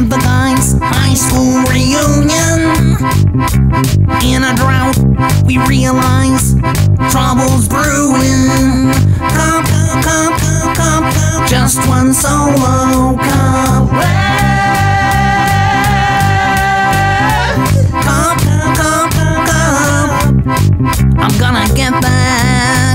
with the guys, high school reunion. In a drought, we realize trouble's brewing. Cup, cup, cup, cup, cup, cup, just one solo cup. Cup, cup, cup, cup, cup. I'm gonna get that